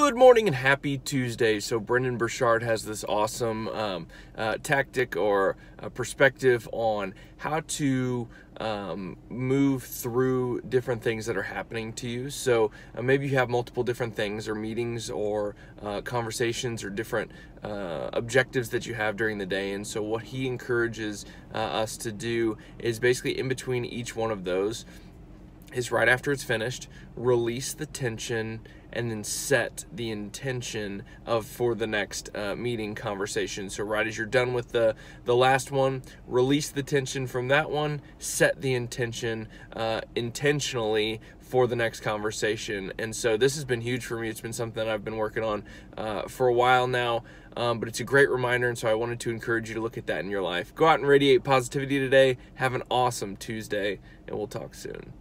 Good morning and happy Tuesday. So, Brendon Burchard has this awesome um, uh, tactic or uh, perspective on how to um, move through different things that are happening to you. So, uh, maybe you have multiple different things or meetings or uh, conversations or different uh, objectives that you have during the day. And so, what he encourages uh, us to do is basically in between each one of those is right after it's finished, release the tension and then set the intention of for the next uh, meeting conversation. So right as you're done with the the last one, release the tension from that one, set the intention uh, intentionally for the next conversation. And so this has been huge for me. It's been something I've been working on uh, for a while now. Um, but it's a great reminder, and so I wanted to encourage you to look at that in your life. Go out and radiate positivity today. Have an awesome Tuesday, and we'll talk soon.